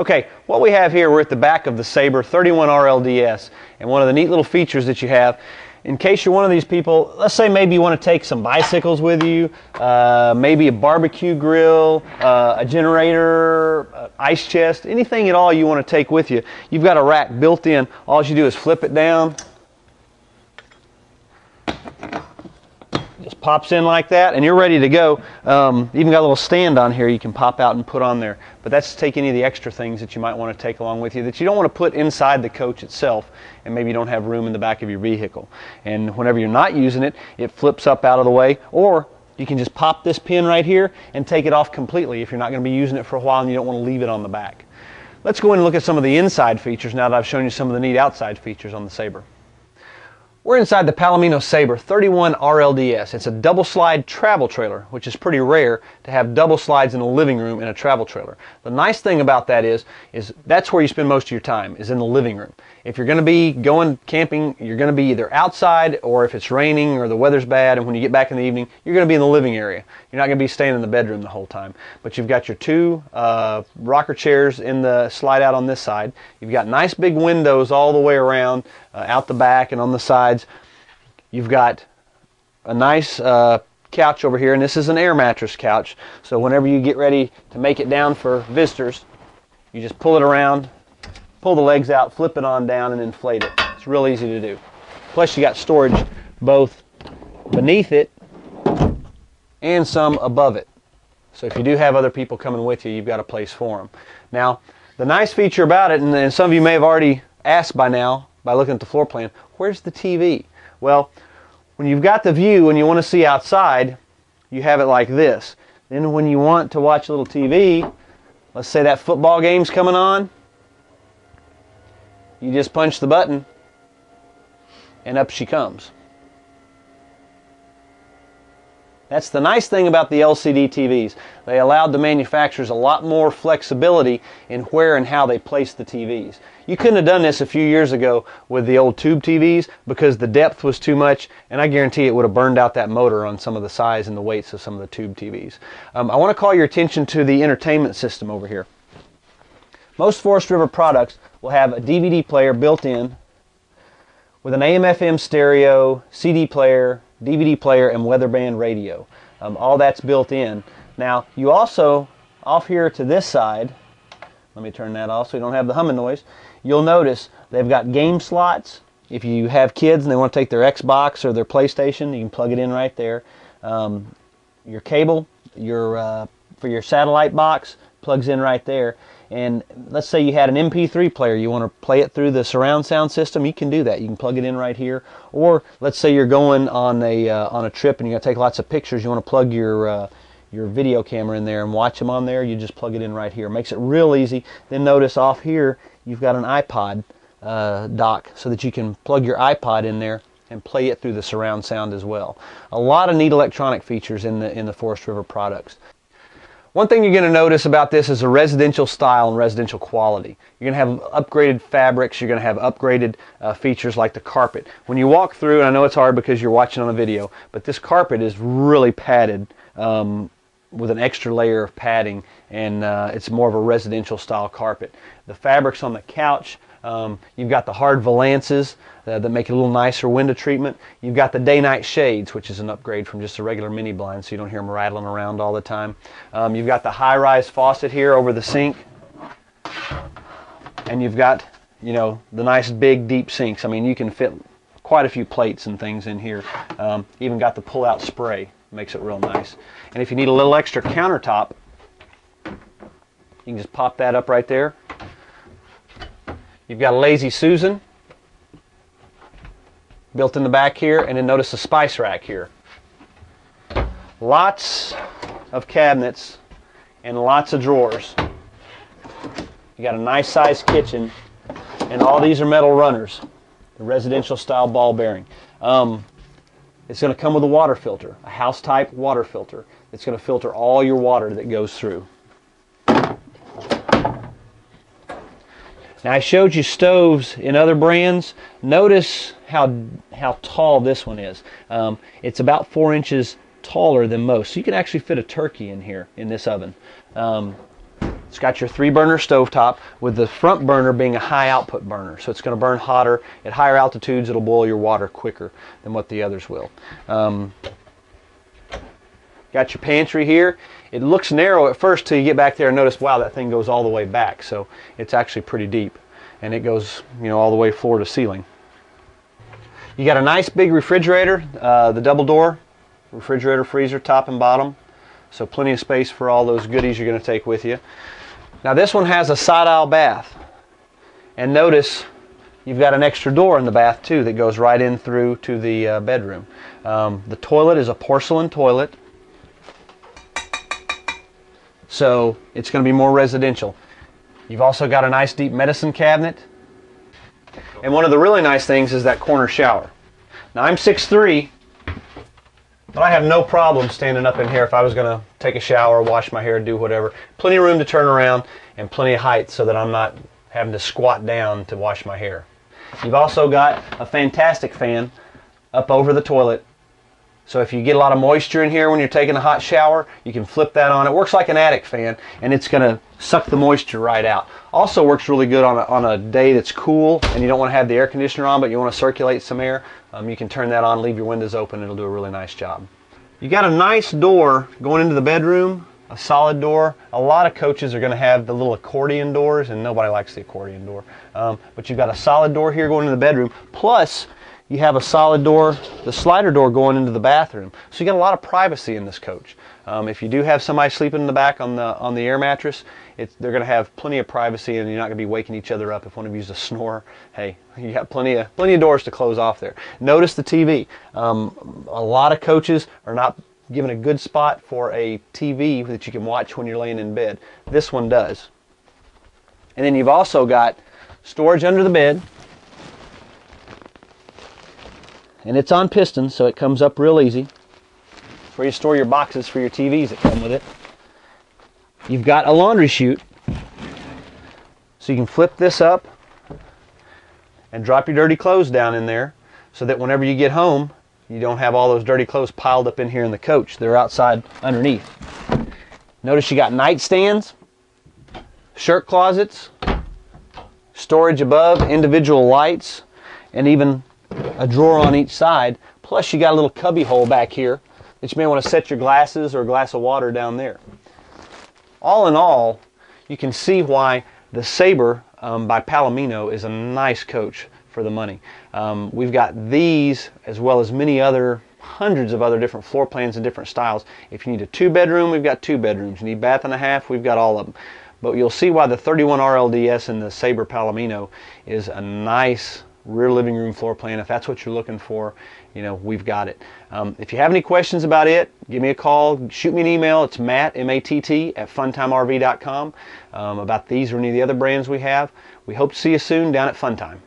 Okay, what we have here, we're at the back of the Sabre 31 RLDS, and one of the neat little features that you have, in case you're one of these people, let's say maybe you want to take some bicycles with you, uh, maybe a barbecue grill, uh, a generator, uh, ice chest, anything at all you want to take with you. You've got a rack built in. All you do is flip it down, just pops in like that and you're ready to go. Um, even got a little stand on here you can pop out and put on there. But that's to take any of the extra things that you might want to take along with you that you don't want to put inside the coach itself and maybe you don't have room in the back of your vehicle. And whenever you're not using it, it flips up out of the way or you can just pop this pin right here and take it off completely if you're not going to be using it for a while and you don't want to leave it on the back. Let's go in and look at some of the inside features now that I've shown you some of the neat outside features on the Sabre. We're inside the Palomino Sabre 31 RLDS. It's a double slide travel trailer, which is pretty rare to have double slides in a living room in a travel trailer. The nice thing about that is, is that's where you spend most of your time, is in the living room. If you're going to be going camping, you're going to be either outside or if it's raining or the weather's bad and when you get back in the evening, you're going to be in the living area. You're not going to be staying in the bedroom the whole time. But you've got your two uh, rocker chairs in the slide out on this side. You've got nice big windows all the way around, uh, out the back and on the sides. You've got a nice uh, couch over here, and this is an air mattress couch. So whenever you get ready to make it down for visitors, you just pull it around, pull the legs out, flip it on down, and inflate it. It's real easy to do. Plus, you got storage both beneath it and some above it. So if you do have other people coming with you, you've got a place for them. Now, the nice feature about it, and some of you may have already asked by now by looking at the floor plan, where's the TV? Well, when you've got the view and you want to see outside, you have it like this. Then when you want to watch a little TV, let's say that football game's coming on, you just punch the button and up she comes. That's the nice thing about the LCD TVs. They allowed the manufacturers a lot more flexibility in where and how they placed the TVs. You couldn't have done this a few years ago with the old tube TVs because the depth was too much and I guarantee it would have burned out that motor on some of the size and the weights of some of the tube TVs. Um, I want to call your attention to the entertainment system over here. Most Forest River products will have a DVD player built in with an AM FM stereo, CD player, DVD player, and weather band radio. Um, all that's built in. Now, you also, off here to this side, let me turn that off so you don't have the humming noise, you'll notice they've got game slots. If you have kids and they want to take their Xbox or their PlayStation, you can plug it in right there. Um, your cable, your uh, for your satellite box, plugs in right there. And let's say you had an MP3 player, you want to play it through the surround sound system, you can do that. You can plug it in right here. Or let's say you're going on a uh, on a trip and you're going to take lots of pictures, you want to plug your uh, your video camera in there and watch them on there, you just plug it in right here. Makes it real easy. Then notice off here you've got an iPod uh, dock so that you can plug your iPod in there and play it through the surround sound as well. A lot of neat electronic features in the in the Forest River products. One thing you're going to notice about this is a residential style and residential quality. You're going to have upgraded fabrics, you're going to have upgraded uh, features like the carpet. When you walk through, and I know it's hard because you're watching on a video, but this carpet is really padded um, with an extra layer of padding and uh, it's more of a residential style carpet. The fabrics on the couch um, you've got the hard valances uh, that make it a little nicer window treatment. You've got the day-night shades, which is an upgrade from just a regular mini blind, so you don't hear them rattling around all the time. Um, you've got the high-rise faucet here over the sink, and you've got, you know, the nice big deep sinks. I mean, you can fit quite a few plates and things in here. Um, even got the pull-out spray, makes it real nice. And if you need a little extra countertop, you can just pop that up right there You've got a Lazy Susan built in the back here, and then notice the spice rack here. Lots of cabinets and lots of drawers. You got a nice sized kitchen, and all these are metal runners, the residential style ball bearing. Um, it's going to come with a water filter, a house type water filter. It's going to filter all your water that goes through. Now I showed you stoves in other brands. Notice how, how tall this one is. Um, it's about four inches taller than most. So you can actually fit a turkey in here in this oven. Um, It's got your three burner stovetop with the front burner being a high output burner. So it's going to burn hotter. At higher altitudes, it'll boil your water quicker than what the others will. Um, got your pantry here. It looks narrow at first till you get back there and notice, wow, that thing goes all the way back. So it's actually pretty deep. And it goes, you know, all the way floor to ceiling. You got a nice big refrigerator, uh, the double door, refrigerator, freezer, top and bottom. So plenty of space for all those goodies you're going to take with you. Now this one has a side aisle bath. And notice you've got an extra door in the bath too that goes right in through to the uh, bedroom. Um, the toilet is a porcelain toilet. So it's going to be more residential. You've also got a nice deep medicine cabinet. And one of the really nice things is that corner shower. Now I'm 6'3", but I have no problem standing up in here if I was going to take a shower, wash my hair, do whatever. Plenty of room to turn around and plenty of height so that I'm not having to squat down to wash my hair. You've also got a fantastic fan up over the toilet. So if you get a lot of moisture in here when you're taking a hot shower, you can flip that on. It works like an attic fan and it's going to suck the moisture right out. Also works really good on a, on a day that's cool and you don't want to have the air conditioner on but you want to circulate some air. Um, you can turn that on, leave your windows open, it'll do a really nice job. You got a nice door going into the bedroom, a solid door. A lot of coaches are going to have the little accordion doors and nobody likes the accordion door. Um, but you've got a solid door here going into the bedroom. Plus, you have a solid door, the slider door going into the bathroom. So you got a lot of privacy in this coach. Um, if you do have somebody sleeping in the back on the on the air mattress, they're going to have plenty of privacy, and you're not going to be waking each other up if one of you's a snore. Hey, you got plenty of plenty of doors to close off there. Notice the TV. Um, a lot of coaches are not given a good spot for a TV that you can watch when you're laying in bed. This one does. And then you've also got storage under the bed and it's on pistons so it comes up real easy. Where you store your boxes for your TVs that come with it. You've got a laundry chute so you can flip this up and drop your dirty clothes down in there so that whenever you get home you don't have all those dirty clothes piled up in here in the coach. They're outside underneath. Notice you got nightstands shirt closets storage above individual lights and even a drawer on each side. Plus you got a little cubby hole back here that you may want to set your glasses or a glass of water down there. All in all, you can see why the Sabre um, by Palomino is a nice coach for the money. Um, we've got these as well as many other hundreds of other different floor plans and different styles. If you need a two bedroom, we've got two bedrooms. You need bath and a half, we've got all of them. But you'll see why the 31 RLDS and the Sabre Palomino is a nice rear living room floor plan. If that's what you're looking for, you know, we've got it. Um, if you have any questions about it, give me a call, shoot me an email. It's matt, M-A-T-T, at funtimerv.com um, about these or any of the other brands we have. We hope to see you soon down at Funtime.